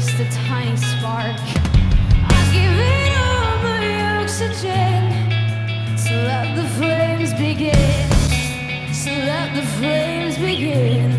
just a tiny spark. I'll give it all my oxygen, so let the flames begin. So let the flames begin.